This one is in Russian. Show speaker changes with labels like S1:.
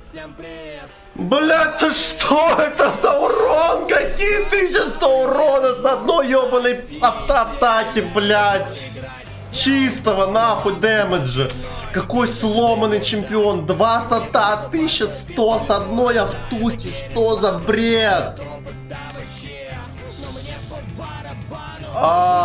S1: Всем привет! Блять, ты что это за урон? Какие 1100 урона с одной ебаной автоатаки, блять. Чистого нахуй дэмэджа. Какой сломанный чемпион. Два стата, 1100 с одной автуки. Что за бред? А-а-а.